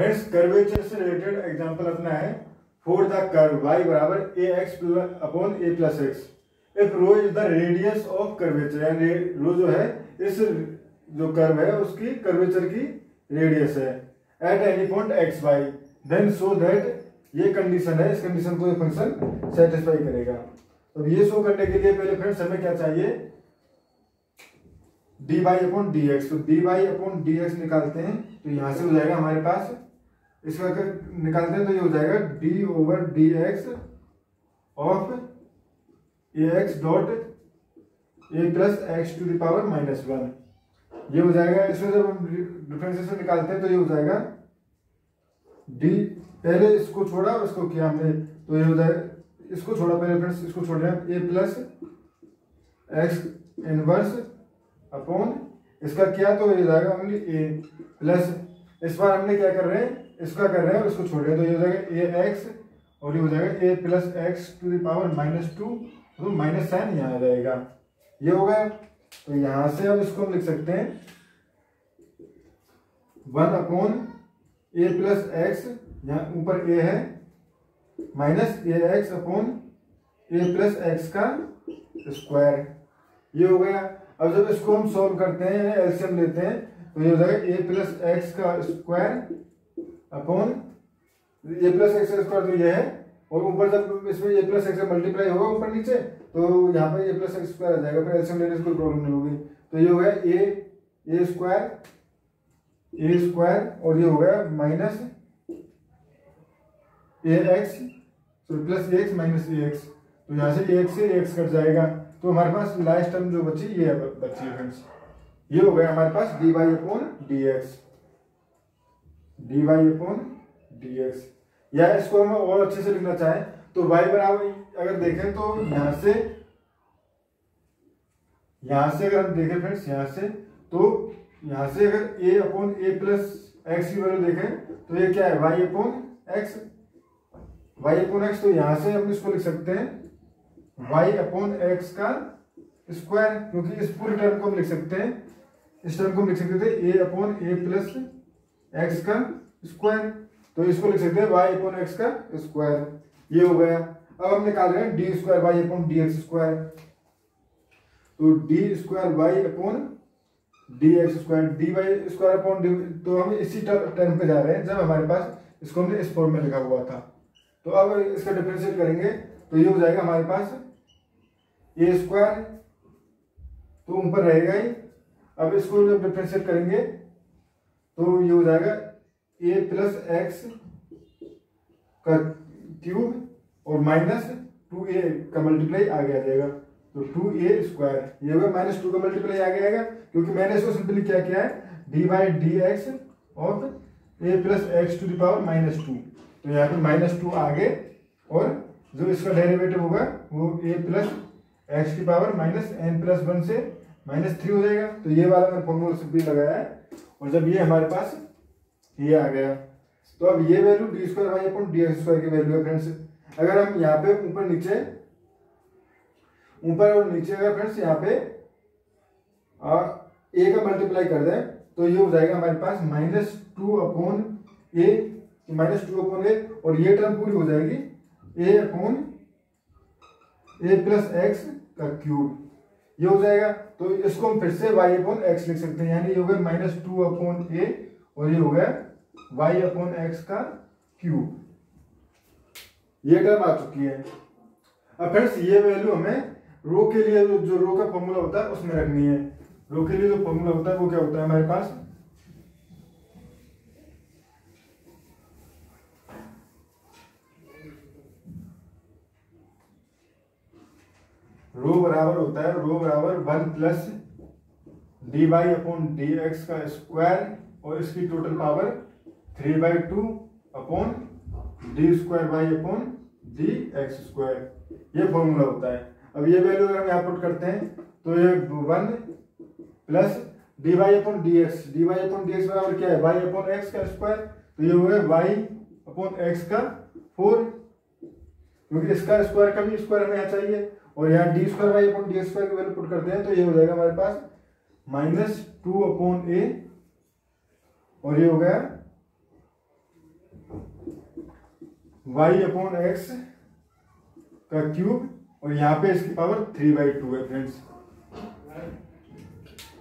Friends curvature से related example अपना है फॉर द कर्व y बराबर a x upon a plus x if rho is the radius of curvature यानी rho जो है, इस जो कर्व है, उसकी कर्वेचर की रेडियस है at any point x y then so that ये कंडीशन है, इस कंडीशन को ये फ़ंक्शन सेटिस्फाई करेगा। तो ये शो करने के लिए पहले फ्रेंड्स हमें क्या चाहिए? D y upon d x तो d y upon d x निकालते हैं तो यहाँ से हो जाएगा हमारे पास इसका अगर निकालते हैं तो ये हो जाएगा d over d x of a x dot a plus x to the power minus one ये हो जाएगा, इसमें जब हम डिफ्रेंसिएशन निकालते हैं तो ये हो जाएगा डी पहले इसको छोड़ा और इसको किया हमने। तो ये हो जाएगा इसको छोड़ा पहले फ्रेंड्स इसको छोड़ रहे हैं। A plus x inverse upon इसका किया तो ये जाएगा ओनली ए प्लस इस बार हमने क्या कर रहे हैं? इसका कर रहे हैं, इसको छोड़ रहे तो ये हो जाएगा ए एक्स और ये हो जाएगा a plus x to the power minus two तो माइनस साइन यहाँ आ जाएगा। ये हो गया। तो यहाँ से अब इसको हम लिख सकते हैं। One upon a plus x, यहाँ ऊपर ए है, minus a x upon a plus x का स्क्वायर। ये हो गया। अब जब इसको हम सॉल्व करते हैं, एलसीएम लेते हैं तो ये हो जाएगा ए प्लस एक्स का square upon a plus x square तो ये है, और ऊपर जब इसमें ए प्लस एक्स मल्टीप्लाई होगा ऊपर नीचे तो यहाँ पर ए प्लस एक्स स्क्वायर आ जाएगा, फिर एलसीएम लेने से कोई प्रॉब्लम नहीं होगी। तो ये हो गया ए ए स्क्वायर ए स्क्वायर और ये हो गया माइनस ए एक्स तो plus x minus a x तो यहाँ से एक्स से एक्स कट जाएगा। तो हमारे पास लास्ट टर्म जो बची, ये बची है फ्रेंड्स ये हो गया हमारे पास d y upon d x d y upon d x या इसको हम और अच्छे से लिखना चाहें तो y बराबर अगर देखें तो यहाँ से यहाँ से अगर हम देखें फ्रेंड्स यहाँ से तो यहाँ से अगर a upon a plus x की वैल्यू देखें तो ये क्या है? y upon x y upon x तो यहाँ से हम इसको लिख सकते हैं, y अपॉन एक्स का स्क्वायर क्योंकि इस पूरे टर्म को हम लिख सकते हैं। इस टर्म को हम लिख सकते थे, a upon a plus x का स्क्वायर। तो इसको लिख सकते हैं y अपॉन एक्स का स्क्वायर। ये हो गया। अब हम निकाल रहे हैं d square y upon d x square तो d square y upon d x square d y square upon d तो हम इसी टर्म पे जा रहे हैं जब हमारे पास इसको हमने इस फॉर्म में लिखा हुआ था। तो अब इसका डिफ्रेंशिएट करेंगे। तो ये हो जाएगा हमारे पास ए स्क्वायर तो ऊपर रहेगा ही। अब इसको जब डिफ्रेंशिएट करेंगे तो ये हो जाएगा ए प्लस एक्स का क्यूब और माइनस टू ए का मल्टीप्लाई आगे आ जाएगा। तो टू ए स्क्वायर ये होगा माइनस टू का मल्टीप्लाई आगे आएगा क्योंकि मैंने इसको सिंपली क्या किया है? D by d x of a plus x to the power minus two तो यहाँ पे माइनस टू आगे और जो इसका डेरिवेटिव होगा, वो ए प्लस एक्स की power minus n plus one से माइनस थ्री हो जाएगा। तो ये वाला मैं फॉर्मूला सिंपली लगाया है, और जब ये हमारे पास ये आ गया। तो अब ये value d square y upon d x square की वैल्यू है फ्रेंड्स अगर हम यहाँ पे ऊपर नीचे ऊपर और नीचे अगर फ्रेंड्स यहाँ पे आ, ए का मल्टीप्लाई कर दें तो ये हो जाएगा हमारे पास minus two upon a minus two upon a और ये टर्म पूरी हो जाएगी a upon a plus x का क्यूब ये हो जाएगा। तो इसको हम फिर से वाई अपॉन एक्स लिख सकते हैं। यानी ये हो गया माइनस टू अपॉन ए और ये हो गया वाई अपॉन एक्स का क्यूब ये टर्म आ चुकी है। अब फ्रेंड्स ये वैल्यू हमें रो के लिए जो, जो रो का फॉर्मूला होता है उसमें रखनी है। रो के लिए जो फॉर्मूला होता है वो क्या होता है हमारे पास? रो बराबर होता है रो बराबर one plus d y upon d x का स्क्वायर और इसकी total power three by two upon d square y upon d x square. ये फॉर्मूला होता है। अब ये वैल्यू अगर हम यहाँ पुट करते हैं तो ये one plus d y upon d x d y upon d x बराबर क्या है? वाई अपॉन एक्स का स्क्वायर तो ये हो गया वाई अपॉन एक्स का फोर क्योंकि इसका स्क्वायर का भी स्क्वायर हमें यहाँ चाहिए। और यहाँ d square y upon d square की वैल्यू पुट करते हैं तो ये हो जाएगा हमारे पास माइनस टू अपॉन ए और ये हो गया वाई अपॉन एक्स का क्यूब और यहाँ पे इसकी पावर थ्री बाई टू है फ्रेंड्स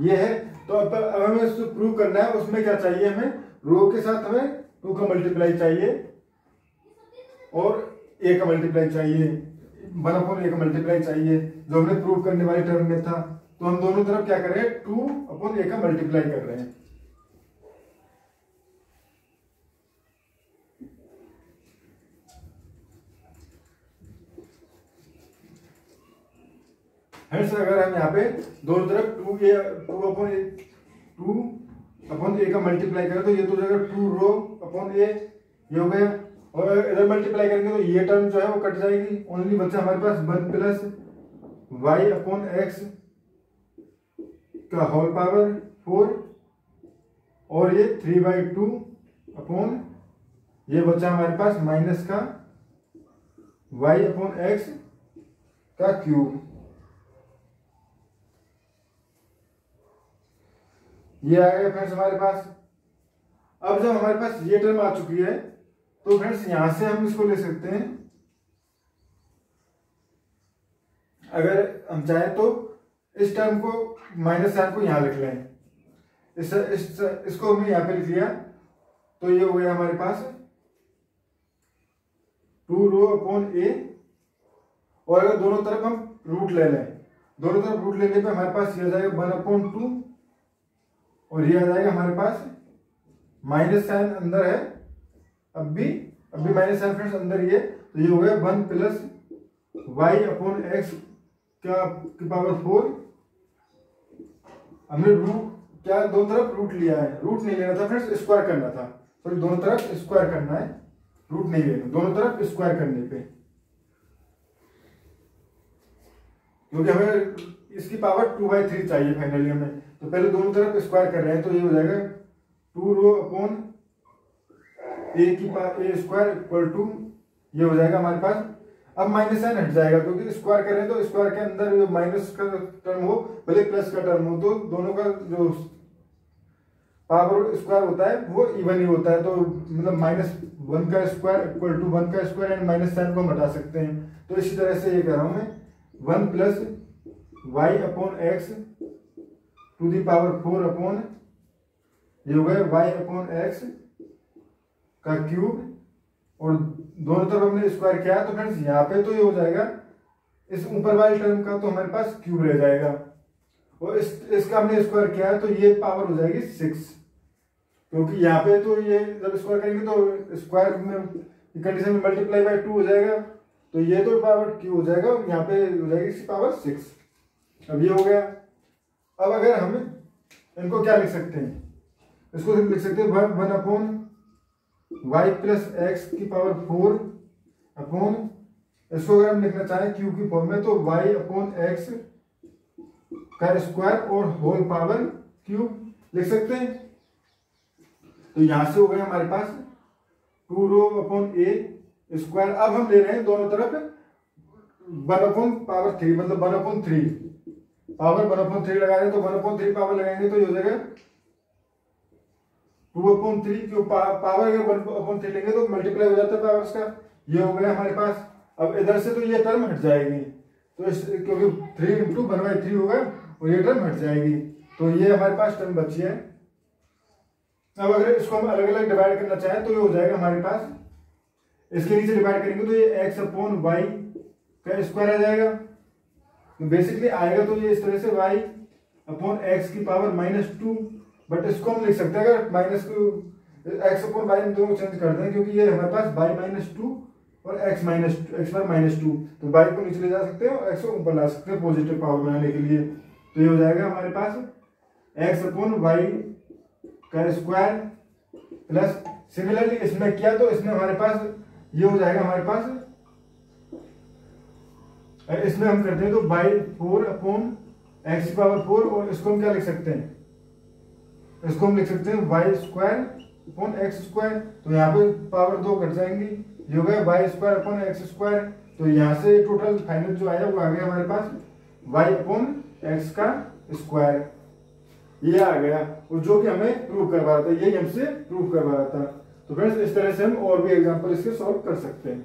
ये है। तो अब अब हमें इसको प्रूव करना है, उसमें क्या चाहिए हमें? रो के साथ हमें टू का मल्टीप्लाई चाहिए और ए का मल्टीप्लाई चाहिए। वन अपॉन ए का मल्टीप्लाई चाहिए, जो हमने प्रूव करने वाले टर्म में था। तो हम दोनों तरफ़ क्या कर रहे हैं? टू अपॉन ए का मल्टीप्लाई कर रहे हैं। हेंस अगर हम यहाँ पे दोनों तरफ़ two a two upon a two upon a का मल्टीप्लाई करें तो ये तो जाएगा टू रो अपॉन ए ये हो गया। और इधर मल्टीप्लाई करेंगे तो ये टर्म जो है वो कट जाएगी। ओनली बच्चा हमारे पास one plus y upon x का होल पावर फोर और ये थ्री बाई टू अपॉन ये बच्चा हमारे पास माइनस का वाई अपॉन एक्स का क्यूब ये आ गया फ्रेंड्स हमारे पास। अब जब हमारे पास ये टर्म आ चुकी है तो फ्रेंड्स यहाँ से हम इसको ले सकते हैं। अगर हम चाहें तो इस टर्म को माइनस साइन को यहाँ लिख लें। इस, इस इसको हमने यहाँ पे लिख लिया। तो ये हो गया हमारे पास टू रो अपॉन ए और अगर दोनों तरफ़ हम रूट ले लें दोनों तरफ़ रूट लेने पे हमारे पास ये आ जाएगा वन अपॉन टू और ये आ जाएगा हमारे पास माइनस साइन अंदर है। अब भी अब भी माइनस साइन फ्रेंड्स अंदर है तो ये हो गया one plus y upon x की पावर फोर हमने रूट क्या दोनों तरफ़ रूट लिया है? रूट नहीं लेना था फ्रेंड्स स्क्वायर करना था। सॉरी दोनों तरफ़ स्क्वायर करना है। रूट नहीं लेना, दोनों तरफ़ स्क्वायर करने पे। क्योंकि हमें इसकी पावर टू बाई थ्री चाहिए फाइनली हमें। तो पहले दोनों तरफ़ स्क्वायर कर रहे हैं तो ये हो जाएगा टू रो अपॉन ए की ए स्क्वायर इक्वल टू ये हो जाएगा हमारे पास। अब माइनस साइन हट जाएगा, क्योंकि स्क्वायर करें तो स्क्वायर के अंदर जो माइनस का टर्म हो, भले प्लस का टर्म हो तो दोनों का जो पावर स्क्वायर होता है, वो इवन ही होता है। तो मतलब माइनस वन का स्क्वायर इक्वल टू वन का स्क्वायर एंड माइनस साइन को हम हटा सकते हैं। तो इसी तरह से ये कह रहा हूँ मैं। One plus y upon x to the power four upon ये हो गया वाई अपॉन एक्स का क्यूब, और दोनों तरफ़ हमने स्क्वायर किया तो फ्रेंड्स यहाँ पे तो ये हो जाएगा। इस ऊपर वाले टर्म का तो हमारे पास क्यूब रह जाएगा। और इस, इसका हमने स्क्वायर किया है तो ये पावर हो जाएगी सिक्स क्योंकि यहाँ पे तो ये जब स्क्वायर करेंगे तो स्क्वायर में कंडीशन में मल्टीप्लाई बाय टू हो जाएगा। तो ये तो पावर क्यू हो जाएगा, और यहाँ पे हो जाएगी पावर सिक्स अब ये हो गया। अब अगर हम इनको क्या लिख सकते हैं? इसको लिख सकते हैं one upon y plus x की पावर फोर अपॉन, इसको अगर हम लिखना चाहें क्यू की फॉर्म में तो वाई अपॉन एक्स का स्क्वायर और होल पावर क्यूब लिख सकते हैं। तो यहाँ से हो गया हमारे पास two row upon a square अब हम ले रहे हैं दोनों तरफ़ वन अपॉन पावर थ्री मतलब one upon three power one upon three लगा रहे तो वन अपॉन थ्री पावर लगाएँगे तो हो जाएगा टू अपॉन थ्री क्यों पावर अगर वन अपॉन थ्री लेंगे तो मल्टीप्लाई हो जाता है पावर्स का ये हो गया हमारे पास। अब इधर से तो ये टर्म हट जाएगी। तो इस, क्योंकि three into one by three होगा और ये टर्म हट जाएगी। तो ये हमारे पास टर्म बची है। अब अगर इसको हम अलग अलग डिवाइड करना चाहें तो ये हो जाएगा हमारे पास। इसके नीचे डिवाइड करेंगे तो ये एक्स अपॉन वाई का स्क्वायर आ जाएगा। बेसिकली आएगा तो ये इस तरह से वाई अपॉन एक्स की पावर माइनस टू बट इसको हम लिख सकते हैं, अगर माइनस को एक्स अपॉन वाई दोनों चेंज कर दें, क्योंकि ये हमारे पास वाई माइनस टू और एक्स माइनस एक्स पर माइनस टू तो वाई को नीचे ले जा सकते हैं और एक्स को ऊपर ला सकते हैं पॉजिटिव पावर बनाने के लिए। तो ये हो जाएगा हमारे पास एक्स अपॉन वाई का स्क्वायर प्लस सिमिलरली इसमें किया तो इसमें हमारे पास ये हो जाएगा, हमारे पास इसमें हम करते हैं तो by four upon x power four और इसको हम क्या लिख सकते हैं? इसको हम लिख सकते हैं y square upon x square तो यहाँ पे पावर दो घट जाएँगी। ये हो गया y square upon x square तो यहाँ से टोटल फाइनल जो आया वो आ गया हमारे पास वाई अपॉन एक्स का स्क्वायर ये आ गया। और जो कि हमें प्रूव करवा रहा था, यही हमसे प्रूव करवा रहा था। तो फ्रेंड्स इस तरह से हम और भी एग्ज़ाम्पल इसके सॉल्व कर सकते हैं।